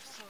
so